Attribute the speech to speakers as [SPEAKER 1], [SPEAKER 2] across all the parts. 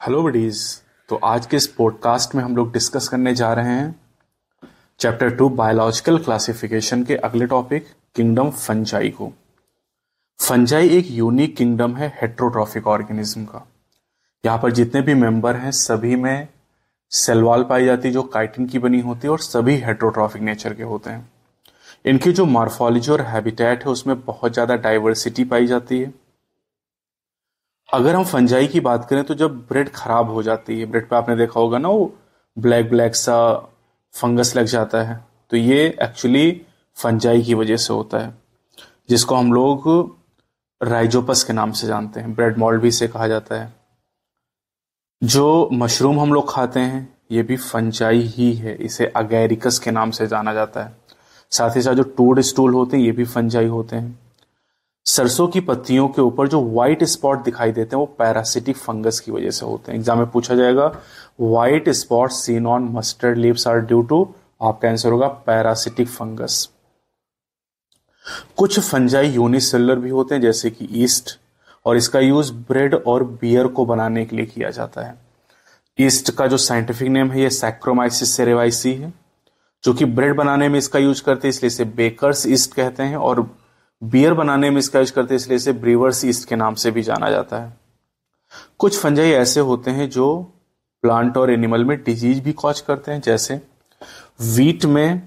[SPEAKER 1] Hello buddies तो आज के इस पॉडकास्ट में हम लोग डिस्कस करने जा रहे हैं चैप्टर टू, बायोलॉजिकल क्लासिफिकेशन के अगले टॉपिक, किंगडम फंजाई को। फंजाई एक यूनिक किंगडम है हेट्रोट्रॉफिक ऑर्गेनिज्म का। यहाँ पर जितने भी मेंबर हैं, सभी में सेलवाल पाई जाती है जो काइटिन की बनी होती है और सभी हेट्रोट्रॉफिक नेचर के होते हैं। इनकी जो मार्फोलॉजी और हैबिटेट है, उसमें बहुत ज़्यादा डाइवर्सिटी पाई जाती है। अगर हम फंजाई की बात करें तो जब ब्रेड खराब हो जाती है, ब्रेड पे आपने देखा होगा ना वो ब्लैक ब्लैक सा फंगस लग जाता है तो ये एक्चुअली फंजाई की वजह से होता है, जिसको हम लोग राइजोपस के नाम से जानते हैं ब्रेड मॉल्ड भी से कहा जाता है। जो मशरूम हम लोग खाते हैं, ये भी फंजाई ही है, इसे अगैरिकस के नाम से जाना जाता है। साथ ही साथ जो टूड स्टूल होते हैं, ये भी फंजाई होते हैं। सरसों की पत्तियों के ऊपर जो व्हाइट स्पॉट दिखाई देते हैं, वो पैरासिटिक फंगस की वजह से होते हैं। एग्ज़ाम में पूछा जाएगा white spot seen on mustard leaves are due to आपका आंसर होगा पैरासिटिक फंगस कुछ फंजाई यूनिसेलर भी होते हैं, जैसे कि ईस्ट और इसका यूज़ ब्रेड और बियर को बनाने के लिए किया जाता है। ईस्ट का जो साइंटिफिक नेम है, ये सैक्रोमाइसिस सेरेवाइसी है, जो कि ब्रेड बनाने में इसका यूज़ करते हैं, इसलिए इसे बेकर्स ईस्ट कहते हैं, और बियर बनाने में इसका यूज़ करते हैं, इसलिए इसे ब्रीवर्स ईस्ट के नाम से भी जाना जाता है। कुछ फंजाई ऐसे होते हैं जो प्लांट और एनिमल में डिज़ीज़ भी कॉज करते हैं, जैसे वीट में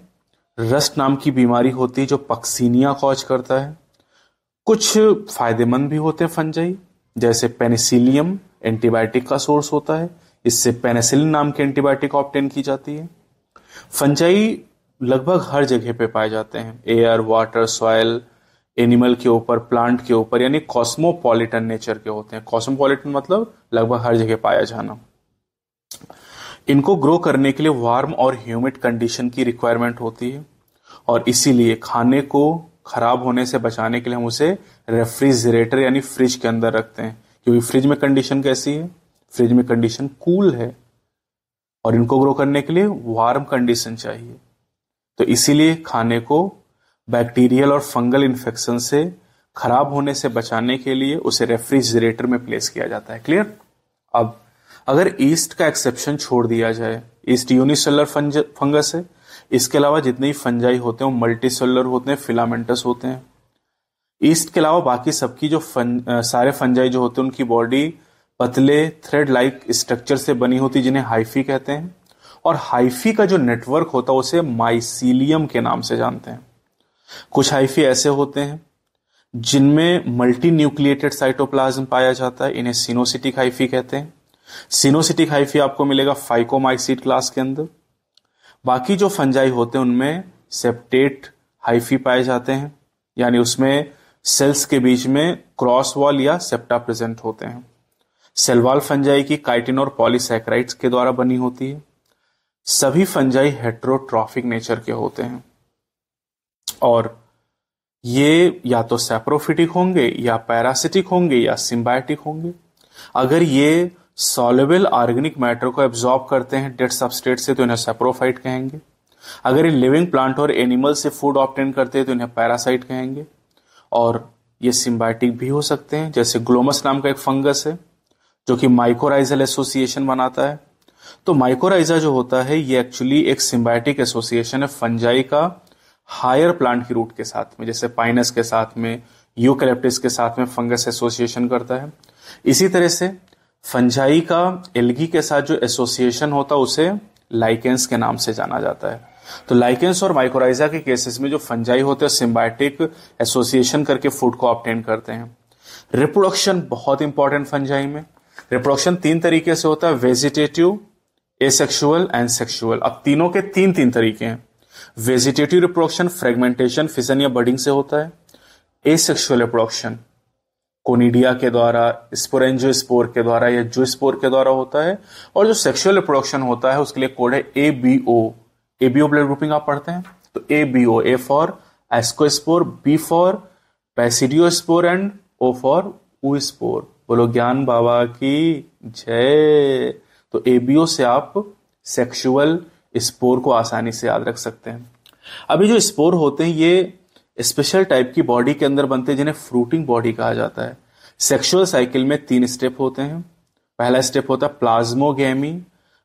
[SPEAKER 1] रस्ट नाम की बीमारी होती है जो पक्सीनिया कॉज करता है। कुछ फ़ायदेमंद भी होते हैं फंजाई, जैसे पेनिसिलियम एंटीबायोटिक का सोर्स होता है, इससे पेनिसिलिन नाम की एंटीबायोटिक ऑप्टेन की जाती है। फंजाई लगभग हर जगह पे पाए जाते हैं, एयर, वाटर सॉयल एनिमल के ऊपर, प्लांट के ऊपर, यानी कॉस्मोपॉलिटन नेचर के होते हैं। कॉस्मोपॉलिटन मतलब लगभग हर जगह पाया जाना। इनको ग्रो करने के लिए वार्म और ह्यूमिड कंडीशन की रिक्वायरमेंट होती है और इसीलिए खाने को खराब होने से बचाने के लिए हम उसे रेफ्रिजरेटर यानी फ्रिज के अंदर रखते हैं, क्योंकि फ्रिज में कंडीशन कैसी है? फ्रिज में कंडीशन कूल है और इनको ग्रो करने के लिए वार्म कंडीशन चाहिए। तो इसीलिए खाने को बैक्टीरियल और फंगल इन्फेक्शन से खराब होने से बचाने के लिए उसे रेफ्रिजरेटर में प्लेस किया जाता है। क्लियर? अब अगर ईस्ट का एक्सेप्शन छोड़ दिया जाए ईस्ट यूनिसेलर फंगस है इसके अलावा जितने ही फंजाई होते हैं वो मल्टी सेलर होते हैं फिलामेंटस होते हैं। ईस्ट के अलावा बाकी सबकी जो फन, सारे फंजाई जो होते हैं उनकी बॉडी पतले थ्रेड लाइक स्ट्रक्चर से बनी होती जिन्हें हाइफी कहते हैं। और हाइफी का जो नेटवर्क होता है उसे माइसीलियम के नाम से जानते हैं। कुछ हाइफी ऐसे होते हैं जिनमें मल्टी न्यूक्लिएटेड साइटोप्लाज्म पाया जाता है, इन्हें सिनोसिटिक हाइफी कहते हैं। सिनोसिटिक हाइफी आपको मिलेगा फाइकोमाइसिट क्लास के अंदर। बाकी जो फंजाई होते हैं, उनमें सेप्टेट हाइफी पाए जाते हैं, यानी उसमें सेल्स के बीच में क्रॉस वॉल या सेप्टा प्रेजेंट होते हैं। सेलवाल फंजाई की काइटिन और पॉलीसैक्राइड्स के द्वारा बनी होती है। सभी फंजाई हेट्रोट्रॉफिक नेचर के होते हैं। और ये या तो सेप्रोफिटिक होंगे, या पैरासिटिक होंगे, या सिम्बायोटिक होंगे। अगर ये सॉलेबल ऑर्गेनिक मैटर को एब्जॉर्ब करते हैं डेड सबस्टेट से तो इन्हें सेप्रोफाइट कहेंगे। अगर ये लिविंग प्लांट और एनिमल से फ़ूड ऑप्टेन करते हैं तो इन्हें पैरासाइट कहेंगे। और ये सिम्बायोटिक भी हो सकते हैं, जैसे ग्लोमस नाम का एक फंगस है, जो कि माइकोराइजल एसोसिएशन बनाता है। तो माइकोराइजा जो होता है, ये एक्चुअली एक सिम्बायोटिक एसोसिएशन है फंजाई का हायर प्लांट की रूट के साथ में, जैसे पाइनस के साथ में, यूकलिप्टिस के साथ में फंगस एसोसिएशन करता है। इसी तरह से फंजाई का एल्गी के साथ जो एसोसिएशन होता है, उसे लाइकेंस के नाम से जाना जाता है। तो लाइकेंस और माइक्रोराइजा के केसेस में जो फंजाई होते हैं सिम्बायोटिक एसोसिएशन करके फ़ूड को ऑप्टेन करते हैं। रिप्रोडक्शन बहुत इंपॉर्टेंट फंजाई में। रिप्रोडक्शन तीन तरीके से होता है वेजिटेटिव एसेक्सुअल एंड सेक्सुअल अब तीनों के तीन तीन तरीके हैं। वेजिटेटिव रिप्रोडक्शन फ्रेगमेंटेशन फिजन या बडिंग से होता है। एसेक्सुअल रिप्रोडक्शन कोनिडिया के द्वारा स्पोरेंजो स्पोर के द्वारा या जो स्पोर के द्वारा होता है। और जो सेक्सुअल रिप्रोडक्शन होता है, उसके लिए कोड है A B O A B O blood grouping आप पढ़ते हैं? तो A B O A for ascospore B for basidiospore and O for oospore बोलो, ज्ञान बाबा की जय। तो एबीओ से आप सेक्सुअल स्पोर को आसानी से याद रख सकते हैं। अभी जो स्पोर होते हैं, ये स्पेशल टाइप की बॉडी के अंदर बनते हैं, जिन्हें फ्रूटिंग बॉडी कहा जाता है। सेक्सुअल साइकिल में तीन स्टेप होते हैं। पहला स्टेप होता है प्लाज्मोगेमी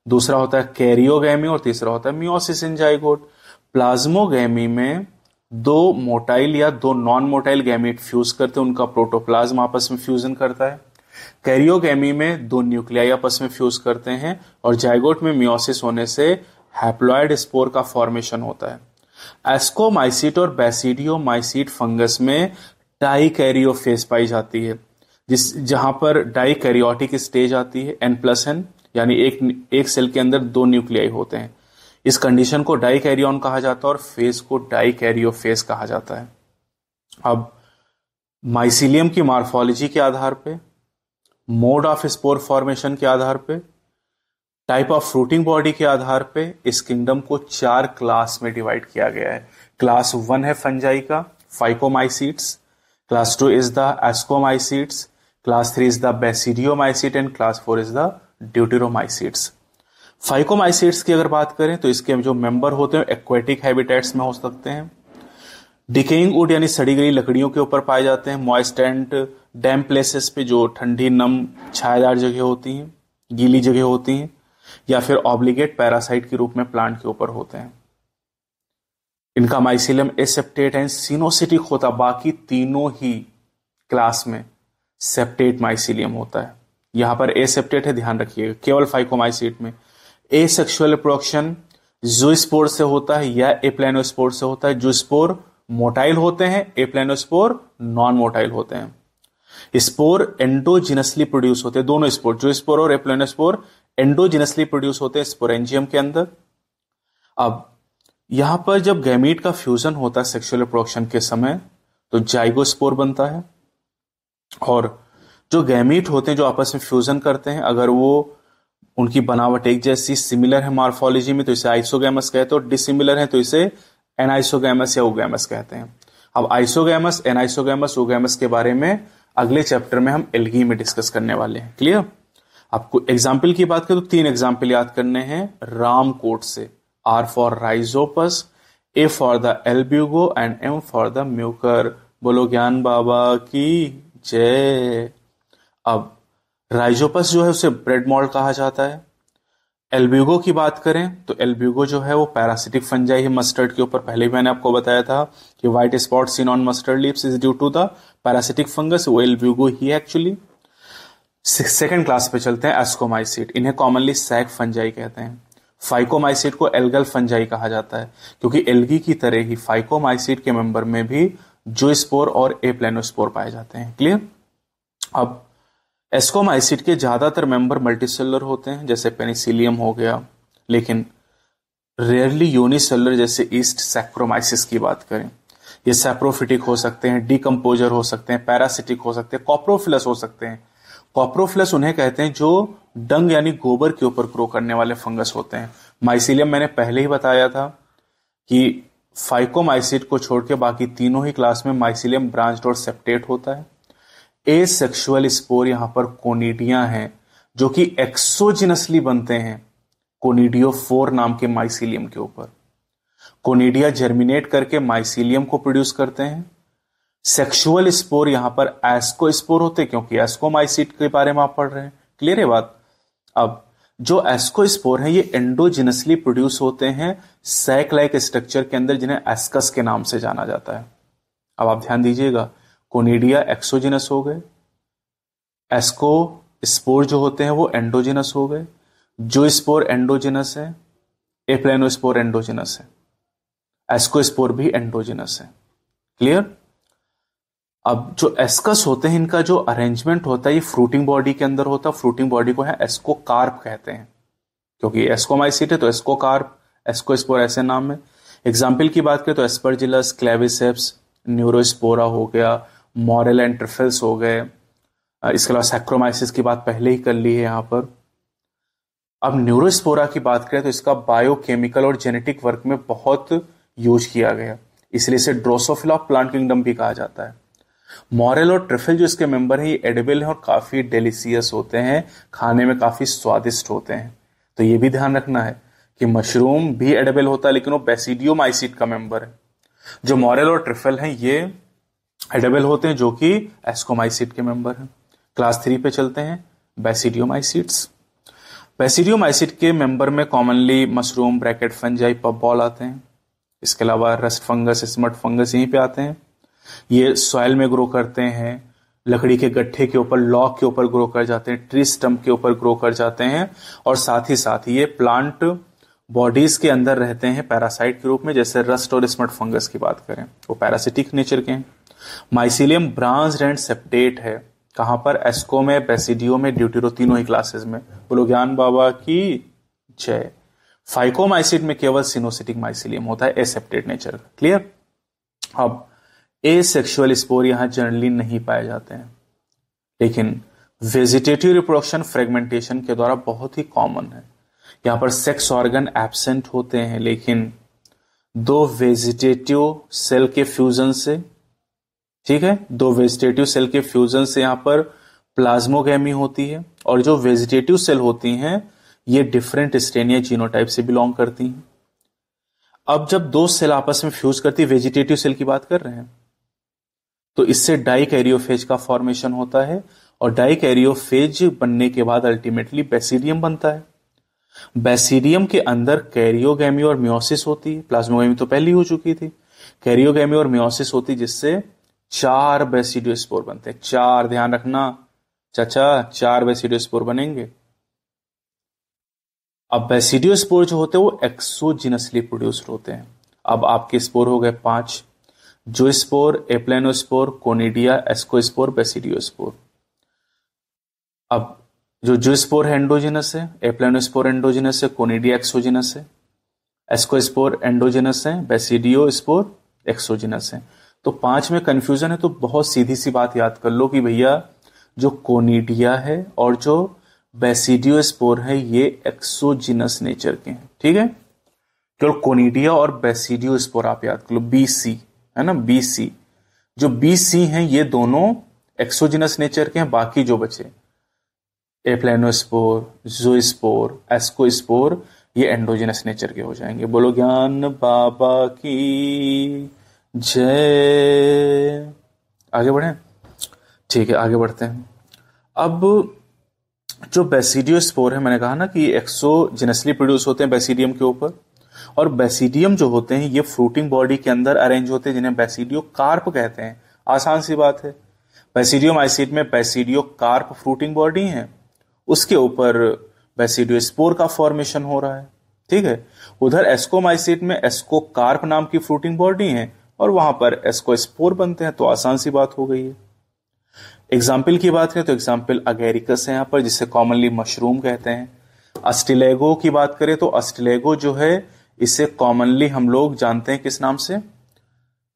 [SPEAKER 1] दूसरा होता है कैरियोगेमी और तीसरा होता है मियोसिस इन जाइगोट प्लाज्मोगेमी में दो मोटाइल या दो नॉन मोटाइल गैमिट फ्यूज करते हैं, उनका प्रोटोप्लाज्म आपस में फ्यूजन करता है। कैरियोगेमी में दो न्यूक्लियाई आपस में फ्यूज करते हैं और जाइगोट में मियोसिस होने से हैप्लॉयड स्पोर का फॉर्मेशन होता है। एस्कोमाइसिट और बैसिडियोमाइसिट फंगस में डाइकैरियोफेस पाई जाती है, जिस, जहाँ पर डाई कैरियोटिक स्टेज आती है एन प्लस एन यानी एक एक सेल के अंदर दो न्यूक्लियाई होते हैं। इस कंडीशन को डाई कैरियोन कहा जाता है और फेस को डाई कैरियोफेस कहा जाता है। अब माइसिलियम की मार्फोलॉजी के आधार पे मोड ऑफ़ स्पोर फॉर्मेशन के आधार पे टाइप ऑफ़ फ्रूटिंग बॉडी के आधार पे इस किंगडम को चार क्लास में डिवाइड किया गया है। क्लास वन है फंजाई का phycomycetes class two is the ascomycetes class three is the basidiomycete and class four is the deuteromycetes phycomycetes की अगर बात करें तो इसके जो मेंबर होते हैं एक्वेटिक हैबिटेट्स में हो सकते हैं। डिकेइंग वुड यानी सड़ी गई लकड़ियों के ऊपर पाए जाते हैं। मॉइस्ट एंड डैम प्लेसेस पे जो ठंडी, नम, छायादार जगह होती हैं, गीली जगह होती हैं। या फिर ऑब्लिगेट पैरासाइट के रूप में प्लांट के ऊपर होते हैं। इनका माइसिलियम एसेप्टेट एंड सीनोसिटिक होता, बाकी तीनों ही क्लास में सेप्टेट माइसिलियम होता है। यहाँ पर एसेप्टेट है, ध्यान रखिएगा। केवल फाइकोमाइसिट में। ए सेक्शुअल प्रोडक्शन जो स्पोर से होता है या एप्लानोस्पोर से होता है। जो स्पोर मोटाइल होते हैं एप्लानोस्पोर नॉन मोटाइल होते हैं। स्पोर एंडोजिनसली प्रोड्यूस होते हैं। दोनों स्पोर जो स्पोर और एप्लानोस्पोर एंडोजिनसली प्रोड्यूस होते हैं स्पोरेंजियम के अंदर। अब, यहाँ पर जब गैमीट का फ्यूजन होता है सेक्सुअल प्रोडक्शन के समय तो जाइगोस्पोर बनता है। और जो गैमीट होते हैं, जो आपस में फ्यूजन करते हैं, अगर वो उनकी बनावट एक जैसी सिमिलर है मार्फोलॉजी में तो इसे आइसोगैमस कहते हैं और डिसिमिलर है तो इसे एनाइसोगैमस या ओगैमस कहते हैं। अब आइसोगैमस एनाइसोगैमस ओगैमस के बारे में अगले चैप्टर में हम एलगी में डिस्कस करने वाले हैं। क्लियर आपको एग्ज़ाम्पल की बात करें तो तीन एग्ज़ाम्पल याद करने हैं। राम कोट से। R for rhizopus A for the albugo and M for the mucor बोलो ज्ञान बाबा की जय। अब राइजोपस जो है, उसे ब्रेड मॉल्ट कहा जाता है। एल्ब्यूगो की बात करें तो एल्ब्यूगो जो है, वो पैरासिटिक फंजाई है मस्टर्ड के ऊपर, पहले भी मैंने आपको बताया था कि white spot seen on mustard leaves is due to the parasitic fungus वो एल्ब्यूगो ही एक्चुअली सेकेंड क्लास पे चलते हैं एस्कोमाइसिट इन्हें कॉमनली सैक फंजाई कहते हैं। फाइकोमाइसिट को एल्गल फंजाई कहा जाता है, क्योंकि एल्गी की तरह ही फाइकोमाइसिट के मेंबर में भी जो स्पोर और ए प्लेनोस्पोर पाए जाते हैं। क्लियर अब एस्कोमाइसिट के ज़्यादातर मेंबर मल्टीसेलर होते हैं, जैसे पेनिसिलियम हो गया, लेकिन रेयरली यूनिसेलर जैसे ईस्ट सैक्रोमाइसिस की बात करें। ये सैप्रोफिटिक हो सकते हैं डिकम्पोजर हो सकते हैं पैरासिटिक हो सकते हैं कॉप्रोफिलस हो सकते हैं। कॉप्रोफिलस उन्हें कहते हैं जो डंग यानी गोबर के ऊपर ग्रो करने वाले फंगस होते हैं। माइसिलियम मैंने पहले ही बताया था कि फाइकोमाइसिट को छोड़ के बाकी तीनों ही क्लास में माइसिलियम ब्रांच और सेप्टेट होता है। ए सेक्सुअल स्पोर यहाँ पर कोनिडिया हैं, जो कि एक्सोजिनसली बनते हैं कोनिडियो फोर नाम के माइसिलियम के ऊपर। कोनिडिया जर्मिनेट करके माइसिलियम को प्रोड्यूस करते हैं। सेक्सुअल स्पोर यहाँ पर एस्को स्पोर होते क्योंकि एस्कोमाइसिट के बारे में आप पढ़ रहे हैं। क्लियर है बात? अब, जो एस्को स्पोर है, ये एंडोजिनसली प्रोड्यूस होते हैं सैक लाइक स्ट्रक्चर के अंदर, जिन्हें एस्कस के नाम से जाना जाता है। अब आप ध्यान दीजिएगा, कोनिडिया एक्सोजिनस हो गए। एस्को स्पोर जो होते हैं, वो एंडोजिनस हो गए। जो स्पोर एंडोजिनस है एप्लेनोस्पोर एंडोजिनस है। एस्को स्पोर भी एंडोजिनस है। क्लियर? अब जो एस्कस होते हैं, इनका जो अरेंजमेंट होता है, ये फ्रूटिंग बॉडी के अंदर होता है। फ्रूटिंग बॉडी को है एस्को कार्प कहते हैं। क्योंकि एस्कोमाइसिट है तो एस्को कार्प एस्को स्पोर ऐसे नाम है। एग्ज़ाम्पल की बात करें तो एस्परजिलस, क्लेविसेप्स, न्यूरोस्पोरा हो गया, मॉरल एंड ट्रिफल्स हो गए। इसके अलावा सैक्रोमाइसिस की बात पहले ही कर ली है यहाँ पर। अब न्यूरोस्पोरा की बात करें तो इसका बायोकेमिकल और जेनेटिक वर्क में बहुत यूज़ किया गया। इसलिए इसे ड्रोसोफिला प्लांट किंगडम भी कहा जाता है। मॉरल और ट्रिफल जो इसके मेंबर है, ये एडिबल है और काफ़ी डेलिसियस होते हैं, खाने में काफ़ी स्वादिष्ट होते हैं। तो ये भी ध्यान रखना है कि मशरूम भी एडेबल होता है, लेकिन वो बेसिडियोमाइसिट का मेंबर है। जो मॉरल और ट्रिफल है, ये एडेबल होते हैं, जो कि एस्कोमाइसिट के मेंबर हैं। क्लास थ्री पे चलते हैं बेसिडियोमाइसिट्स बेसिडियोमाइसिट के मेंबर में commonly mushroom, bracket, fungi, puffball आते हैं। इसके अलावा रस्ट फंगस, स्मट फंगस यहीं पे आते हैं। ये सॉइल में ग्रो करते हैं, लकड़ी के गट्ठे के ऊपर लॉक के ऊपर ग्रो कर जाते हैं ट्री स्टम्प के ऊपर ग्रो कर जाते हैं और साथ ही साथ ये प्लांट बॉडीज के अंदर रहते हैं पैरासाइट के रूप में, जैसे रस्ट और स्मट फंगस की बात करें, वो पैरासिटिक नेचर के हैं। माइसिलियम ब्रांच एंड सेप्टेट है। कहाँ पर? एस्को में बेसिडियो में ड्यूटीरो तीनों ही क्लासेस में। बोलो, ज्ञान बाबा की जय। फाइकोमाइसिड में केवल सिनोसिटिक माइसिलियम होता है एसेप्टेड नेचर क्लियर अब ए सेक्शुअल स्पोर यहाँ जनरली नहीं पाए जाते हैं। लेकिन वेजिटेटिव रिप्रोडक्शन फ्रेगमेंटेशन के द्वारा बहुत ही कॉमन है। यहाँ पर सेक्स ऑर्गन एबसेंट होते हैं, लेकिन दो वेजिटेटिव सेल के फ्यूजन से, ठीक है? दो वेजिटेटिव सेल के फ्यूजन से यहाँ पर प्लाज्मोगेमी होती है, और जो वेजिटेटिव सेल होती हैं, ये डिफरेंट स्टेनिया जीनोटाइप से बिलोंग करती हैं। अब जब दो सेल आपस में फ्यूज करती वेजिटेटिव सेल की बात कर रहे हैं तो इससे डाई कैरियोफेज का फॉर्मेशन होता है और डाई कैरियोफेज बनने के बाद अल्टीमेटली बेसिडियम बनता है। बेसिडियम के अंदर कैरियोगेमी और म्योसिस होती है। प्लाज्मोगेमी तो पहली हो चुकी थी। कैरियोगेमी और म्योसिस होती जिससे चार बेसिडियोस्पोर बनते हैं। चार, ध्यान रखना। चाचा, चार बेसिडियोस्पोर बनेंगे। अब बेसिडियोस्पोर जो होते हैं वो एक्सोजिनसली प्रोड्यूस्ड होते हैं। अब आपके स्पोर हो गए पाँच। जो spore aplanospore conidia ascospore basidiospore अब जो जो स्पोर है एंडोजिनस है एप्लेनोस्पोर एंडोजिनस है कोनिडिया एक्सोजिनस है एस्कोस्पोर एंडोजिनस है बेसिडियो स्पोर एक्सोजिनस है। तो पाँच में कंफ्यूजन है तो बहुत सीधी सी बात याद कर लो कि भैया जो कोनिडिया है और जो बेसिडियो स्पोर है, ये एक्सोजिनस नेचर के हैं। ठीक है? केवल कोनिडिया और बेसिडियो स्पोर आप याद कर लो बी सी है ना बी सी जो बी सी हैं, ये दोनों एक्सोजिनस नेचर के हैं, बाकी जो बचे एप्लेनोस्पोर जोस्पोर एस्कोस्पोर ये एंडोजिनस नेचर के हो जाएँगे। बोलो, ज्ञान बाबा की जय। आगे बढ़े? ठीक है, आगे बढ़ते हैं। अब जो बेसिडियो स्पोर है, मैंने कहा ना कि एक्सोजिनसली प्रोड्यूस होते हैं बेसिडियम के ऊपर। और बेसिडियम जो होते हैं, ये फ्रूटिंग बॉडी के अंदर अरेंज होते हैं, जिन्हें बेसिडियो कार्प कहते हैं। आसान सी बात है। बेसिडियो माइसिड में बेसिडियो कार्प फ्रूटिंग बॉडी है। उसके ऊपर बेसिडियो स्पोर का फॉर्मेशन हो रहा है। ठीक है? उधर एस्कोमाइसिड में एस्को कार्प नाम की फ्रूटिंग बॉडी है, और वहाँ पर एस्को स्पोर बनते हैं तो आसान सी बात हो गई है। एग्ज़ाम्पल की बात करें तो एग्ज़ाम्पल अगेरिकस है यहाँ पर, जिसे कॉमनली मशरूम कहते हैं। अस्टिलेगो की बात करें तो अस्टिलेगो जो है इसे कॉमनली हम लोग जानते हैं किस नाम से?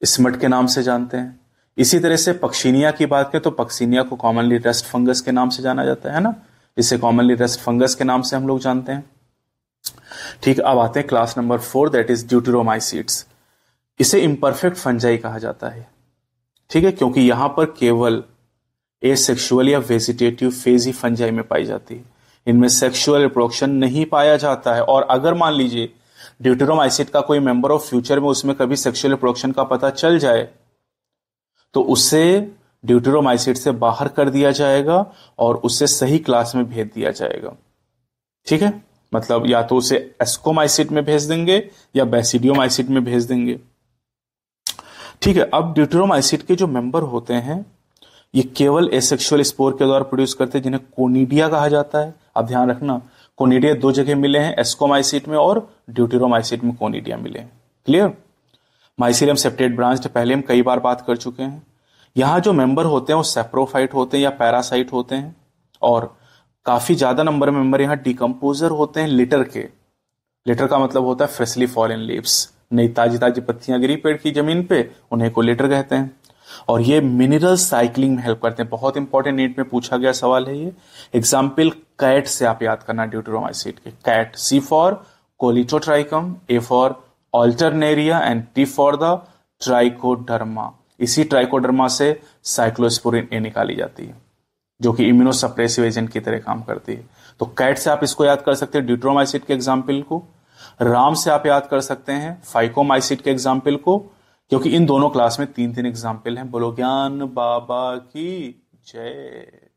[SPEAKER 1] स्मट के नाम से जानते हैं। इसी तरह से पक्षीनिया की बात करें तो पक्षिनिया को कॉमनली रेस्ट फंगस के नाम से जाना जाता है ना? इसे कॉमनली रेस्ट फंगस के नाम से हम लोग जानते हैं। ठीक, अब आते हैं class number four that is deuteromycetes इसे इम्परफेक्ट फंजाई कहा जाता है। ठीक है, क्योंकि यहाँ पर केवल ए सेक्सुअल या वेजिटेटिव फ़ेज़ ही फंजाई में पाई जाती है। इनमें सेक्सुअल रिप्रोडक्शन नहीं पाया जाता है। और अगर मान लीजिए ड्यूटेरोमाइसिट का कोई मेंबर ऑफ़ फ्यूचर में उसमें कभी सेक्सुअल रिप्रोडक्शन का पता चल जाए तो उसे ड्यूटेरोमाइसिट से बाहर कर दिया जाएगा और उसे सही क्लास में भेज दिया जाएगा ठीक है मतलब या तो उसे एस्कोमाइसिट में भेज देंगे या बेसिडियोमाइसिट में भेज देंगे ठीक है अब ड्यूटेरोमाइसिट के जो मेंबर होते हैं ये केवल एसेक्सुअल स्पोर के द्वारा प्रोड्यूस करते हैं जिन्हें कोनिडिया कहा जाता है अब ध्यान रखना कोनिडिया दो जगह मिले हैं एस्कोमाइसिट में और ड्यूटेरोमाइसिट में कोनिडिया मिले हैं। क्लियर माइसिलियम सेप्टेट ब्रांच पहले हम कई बार बात कर चुके हैं। यहाँ जो मेंबर होते हैं, वो सेप्रोफाइट होते हैं या पैरासाइट होते हैं, और काफ़ी ज़्यादा नंबर में मेंबर यहाँ डिकम्पोजर होते हैं लिटर के। लिटर का मतलब होता है फ्रेशली फॉलन लीव्स नई ताजी ताजी पत्तियाँ गिरी पेड़ की ज़मीन पे, उन्हें कोलेटर कहते हैं। और ये मिनरल साइकिलिंग में हेल्प करते हैं। बहुत इंपॉर्टेंट नीट में पूछा गया सवाल है ये। एग्ज़ाम्पल कैट से आप याद करना ड्यूटेरोमाइसिट के। Cat C for colletotrichum A for alternaria and T for the trichoderma इसी ट्राइकोडर्मा से साइक्लोस्पोरिन ए निकाली जाती है, जो कि इम्यूनोसप्रेसिव एजेंट की तरह काम करती है। तो कैट से आप इसको याद कर सकते हैं ड्यूट्रोमाइसिट के एग्ज़ाम्पल को। राम से आप याद कर सकते हैं फाइकोमाइसिट के एग्ज़ाम्पल को। क्योंकि इन दोनों क्लास में तीन तीन एग्ज़ाम्पल हैं। बोलो ज्ञान बाबा की जय।